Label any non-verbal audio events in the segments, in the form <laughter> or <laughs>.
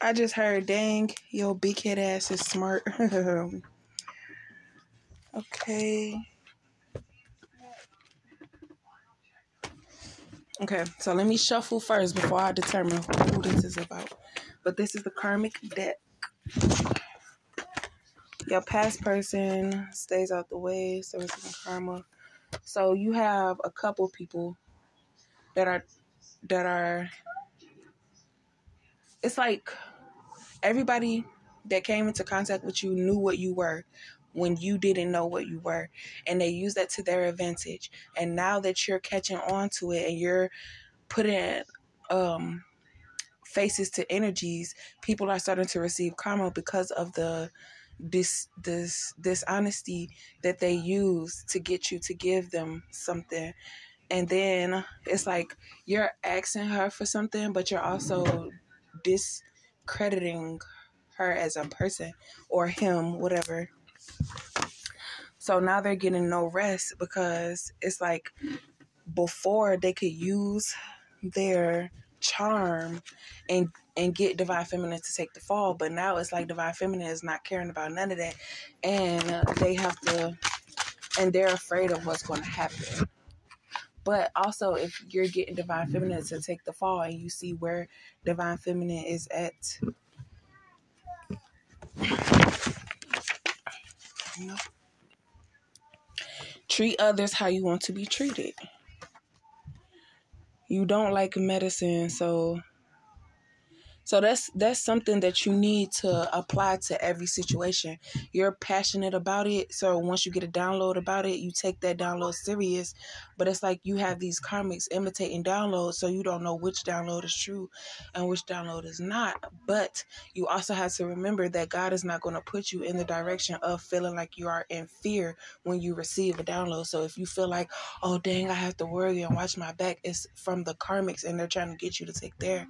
I just heard, dang, yo, big head ass is smart. <laughs> okay. Okay, so let me shuffle first before I determine who this is about. But this is the karmic deck. Your past person stays out the way, so it's karma. So you have a couple people that are that are it's like everybody that came into contact with you knew what you were when you didn't know what you were and they use that to their advantage. And now that you're catching on to it and you're putting um faces to energies people are starting to receive karma because of the this this dishonesty that they use to get you to give them something. And then it's like you're asking her for something but you're also discrediting her as a person or him whatever. So now they're getting no rest because it's like before they could use their charm and and get divine feminine to take the fall but now it's like divine feminine is not caring about none of that. And they have to and they're afraid of what's going to happen but also if you're getting divine feminine to take the fall and you see where divine feminine is at. Treat others how you want to be treated. You don't like medicine, so so that's that's something that you need to apply to every situation. You're passionate about it, so once you get a download about it, you take that download serious. But it's like you have these karmics imitating downloads, so you don't know which download is true and which download is not. But you also have to remember that God is not going to put you in the direction of feeling like you are in fear when you receive a download. So if you feel like, oh dang, I have to worry and watch my back, it's from the karmics and they're trying to get you to take their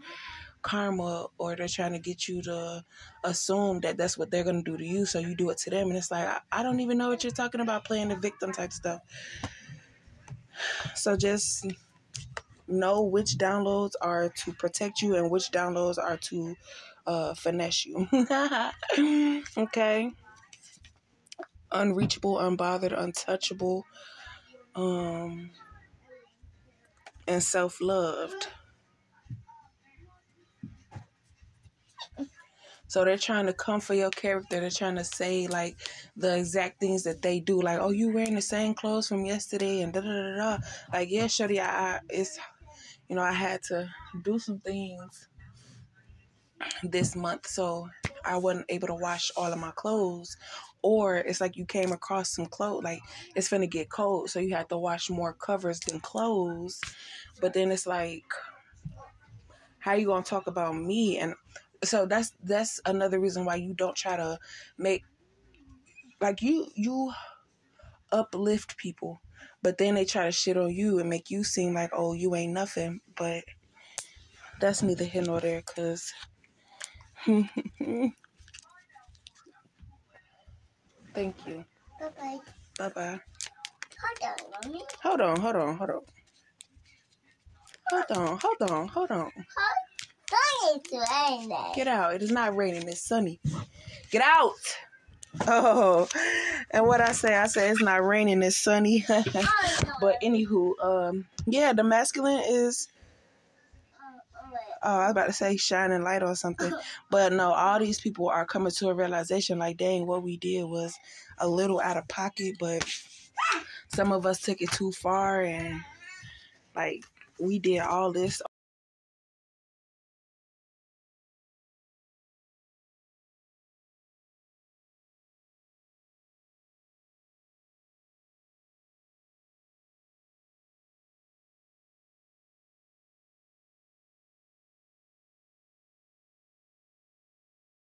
karma or they're trying to get you to assume that that's what they're going to do to you so you do it to them and it's like I, I don't even know what you're talking about playing the victim type stuff. So just know which downloads are to protect you and which downloads are to uh, finesse you. <laughs> Okay? Unreachable unbothered untouchable um and self-loved So they're trying to come for your character. They're trying to say like the exact things that they do. Like, oh, you wearing the same clothes from yesterday and da da da da. Like, yeah, Shorty, I, I it's you know, I had to do some things this month, so I wasn't able to wash all of my clothes. Or it's like you came across some clothes, like it's gonna get cold, so you have to wash more covers than clothes. But then it's like, how you gonna talk about me? And so that's that's another reason why you don't try to make like you you uplift people but then they try to shit on you and make you seem like oh you ain't nothing. But that's neither here nor there because <laughs> thank you. Bye-bye. Bye-bye. Hold on mommy. Hold on hold on hold on. Hold on hold on hold on it's raining. Get out. It is not raining. It's sunny. Get out. Oh, and what I say, I say it's not raining, it's sunny. <laughs> but anywho, um, yeah, the masculine is. Oh, I was about to say shining light or something, but no, all these people are coming to a realization like, dang, what we did was a little out of pocket, but some of us took it too far, and like we did all this